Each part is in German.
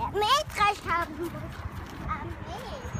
der Mähdrescher am Weg. Oh.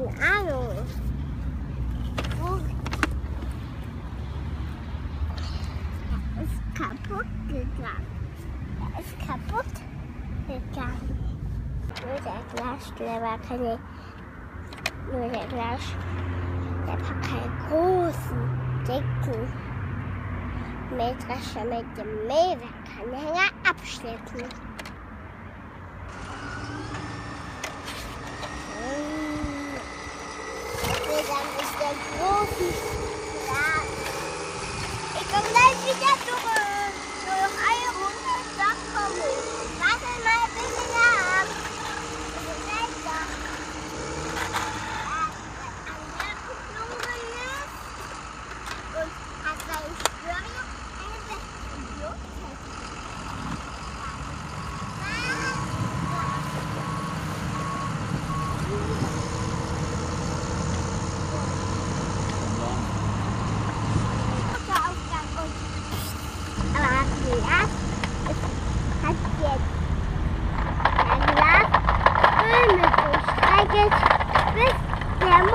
Keine Ahnung. Wo ist kaputt gegangen. Er ist kaputt gegangen. Nur der Glasschleber kann ich. Nur der Glas. Der hat keinen großen, dicken Mähdrescher mit dem Mähwerkanhänger abschleppen.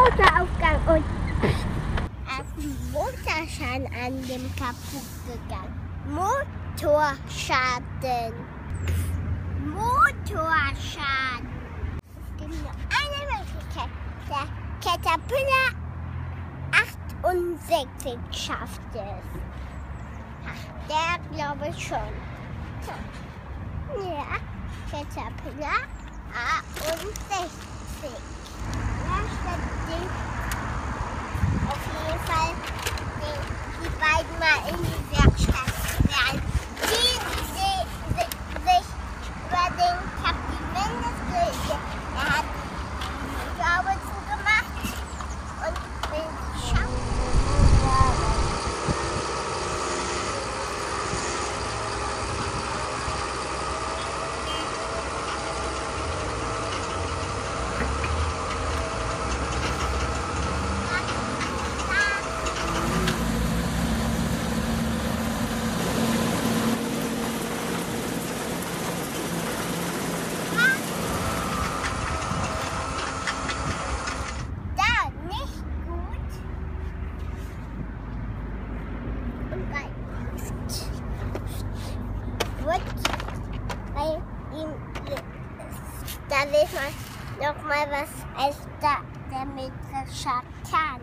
Motoraufgang und ist ein Motorschaden an dem kaputt gegangen. Motorschaden. Motorschaden. Es gibt nur eine Möglichkeit. Der Caterpillar 68 schafft es. Ach, der glaube ich schon. So. Ja, Caterpillar A60. Da sieht man noch mal was als da der mit kann.